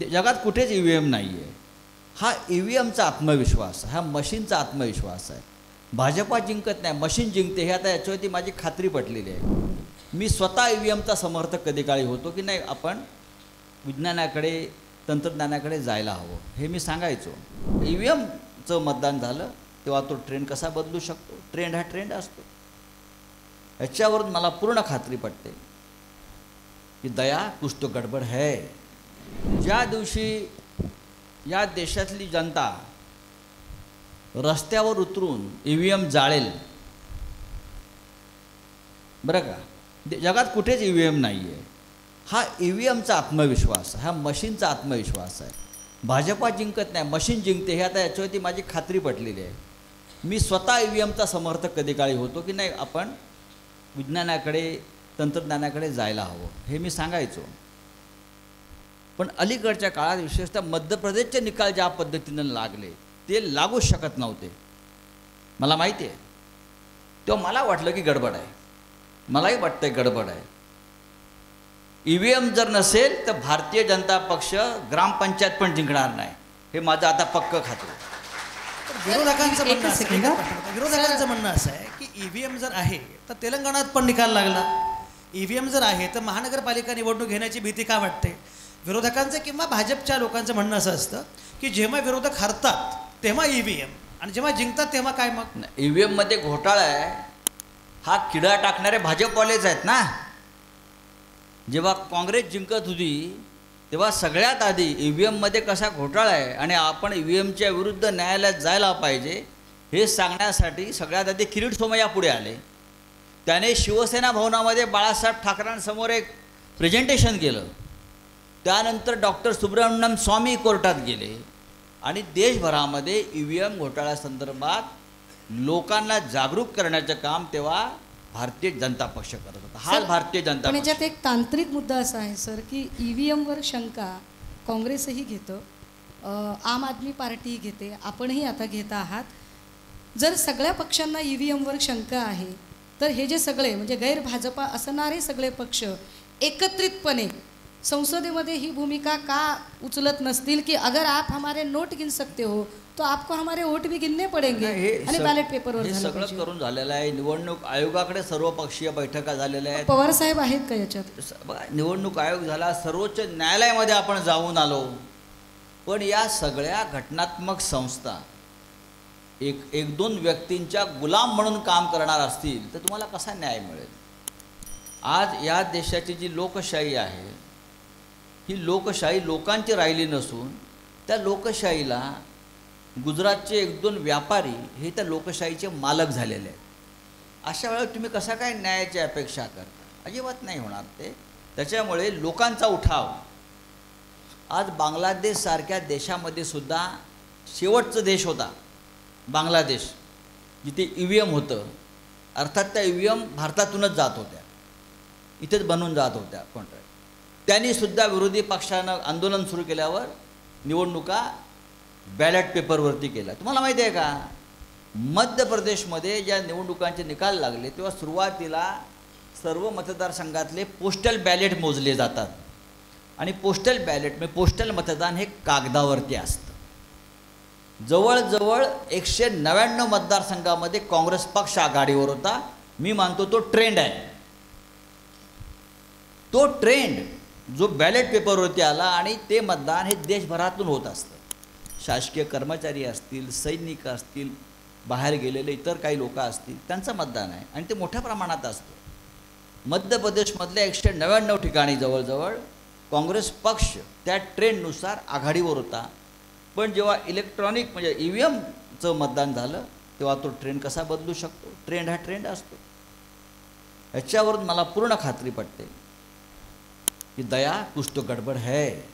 जगात कुठेच E V M नाही आहे हा ई व्ही एमचा आत्मविश्वास हा मशीनचा आत्मविश्वास आहे. भाजपा जिंकत नाही मशीन जिंकते हे आता याच्यावरती माझी खात्री पटलेली आहे. मी स्वतः ई व्ही एमचा समर्थक कधी काळी होतो की नाही आपण विज्ञानाकडे तंत्रज्ञानाकडे जायला हवं हे मी सांगायचो. ई व्ही एमचं मतदान झालं तेव्हा तो ट्रेंड कसा बदलू शकतो? ट्रेंड हा ट्रेंड असतो. याच्यावरून मला पूर्ण खात्री पटते की दया कुछ तो गडबड है. ज्या दिवशी या देशातली जनता रस्त्यावर उतरून ई व्ही एम जाळेल बरं का? जगात कुठेच ई व्ही एम नाही आहे हा ई व्ही एमचा आत्मविश्वास हा मशीनचा आत्मविश्वास आहे. भाजपा जिंकत नाही मशीन जिंकते हे आता याच्यावरती माझी खात्री पटलेली आहे. मी स्वतः ई व्ही एमचा समर्थक कधी काळी होतो की नाही आपण विज्ञानाकडे तंत्रज्ञानाकडे जायला हवं हे मी सांगायचो. पण अलीकडच्या काळात विशेषतः मध्य प्रदेशचे निकाल ज्या पद्धतीनं लागले ते लागूच शकत नव्हते. मला माहिती आहे. तेव्हा मला वाटलं की गडबड आहे. मलाही वाटतंय गडबड आहे. ई व्ही एम जर नसेल तर भारतीय जनता पक्ष ग्रामपंचायत पण जिंकणार नाही. हे माझं आता पक्क खातं विरोधकांचं म्हणणं असं विरोधकांचं म्हणणं असं आहे की ईव्हीएम जर आहे तर तेलंगणात पण निकाल लागला. ईव्हीएम जर आहे तर महानगरपालिका निवडणूक घेण्याची भीती का वाटते? विरोधकांचं किंवा भाजपच्या लोकांचं म्हणणं असं असतं की जेव्हा विरोधक हरतात तेव्हा ईव्हीएम आणि जेव्हा जिंकतात तेव्हा काय मग? ई व्ही एममध्ये घोटाळा आहे. हा किडा टाकणारे भाजपवालेच आहेत ना. जेव्हा काँग्रेस जिंकत होती तेव्हा सगळ्यात आधी ई व्ही एममध्ये कसा घोटाळा आहे आणि आपण ई व्ही एमच्या विरुद्ध न्यायालयात जायला पाहिजे हे सांगण्यासाठी सगळ्यात आधी किरीट सोमय्या पुढे आले. त्याने शिवसेना भवनामध्ये बाळासाहेब ठाकरेंसमोर एक प्रेझेंटेशन केलं. त्यानंतर डॉक्टर सुब्रमण्यम स्वामी कोर्टात गेले. आणि देशभरामध्ये ई व्ही एम घोटाळ्यासंदर्भात लोकांना जागरूक करण्याचं काम तेव्हा भारतीय जनता पक्ष करत होता. हा भारतीय जनता पण याच्यात एक तांत्रिक मुद्दा असा आहे सर की ई व्ही एमवर शंका काँग्रेसही घेतं आम आदमी पार्टीही घेते आपणही आता घेत आहात. जर सगळ्या पक्षांना ई व्ही एमवर शंका आहे तर हे जे सगळे म्हणजे गैर भाजपा असणारे सगळे पक्ष एकत्रितपणे संसदेमध्ये ही भूमिका का उचलत नसतील की अगर आप हमारे नोट गिन सकते हो तो आपको हमारे वोट भी गिनने पडेंगे आणि बॅलेट पेपरवर सगळं. करून झालेलं आहे. निवडणूक आयोगाकडे सर्वपक्षीय बैठका झालेल्या आहेत. पवार साहेब आहेत का याच्यात? निवडणूक आयोग झाला सर्वोच्च न्यायालयामध्ये आपण जाऊन आलो. पण या सगळ्या घटनात्मक संस्था एक एक दोन व्यक्तींच्या गुलाम म्हणून काम करणार असतील तर तुम्हाला कसा न्याय मिळेल? आज या देशाची जी लोकशाही आहे ही लोकशाही लोकांची राहिली नसून त्या लोकशाहीला गुजरातचे एक दोन व्यापारी हे त्या लोकशाहीचे मालक झालेले आहेत. अशा वेळेला तुम्ही कसा काय न्यायाची अपेक्षा करता? अजिबात नाही होणार ते. त्याच्यामुळे लोकांचा उठाव. आज बांगलादेशसारख्या देशामध्ये सुद्धा शेवटचं देश होता बांगलादेश जिथे ई व्ही एम होतं. अर्थात त्या ई व्ही एम भारतातूनच जात होत्या. इथेच बनून जात होत्या कॉन्ट्रॅक्ट त्यांनी सुद्धा विरोधी पक्षानं आंदोलन सुरू केल्यावर निवडणुका बॅलेट पेपरवरती केल्या. तुम्हाला माहिती आहे का? मध्य प्रदेशमध्ये ज्या निवडणुकांचे निकाल लागले तेव्हा सुरुवातीला सर्व मतदारसंघातले पोस्टल बॅलेट मोजले जातात. आणि पोस्टल बॅलेट म्हणजे पोस्टल मतदान हे कागदावरती असतं. जवळजवळ एकशे नव्याण्णव मतदारसंघामध्ये काँग्रेस पक्ष आघाडीवर होता. मी मानतो तो ट्रेंड आहे. तो ट्रेंड जो बॅलेट पेपरवरती आला आणि ते मतदान हे देशभरातून होत असतं. शासकीय कर्मचारी असतील सैनिक असतील बाहेर गेलेले इतर काही लोक असतील त्यांचं मतदान आहे आणि ते मोठ्या प्रमाणात असतं. मध्य प्रदेशमधल्या एकशे नव्याण्णव ठिकाणी जवळजवळ काँग्रेस पक्ष त्या ट्रेंडनुसार आघाडीवर होता. पण जेव्हा इलेक्ट्रॉनिक म्हणजे ई व्ही एमचं मतदान झालं तेव्हा तो ट्रेंड कसा बदलू शकतो? ट्रेंड हा ट्रेंड असतो. ह्याच्यावरून मला पूर्ण खात्री पटते. कि दया कुछ तो गड़बड़ है।